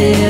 there.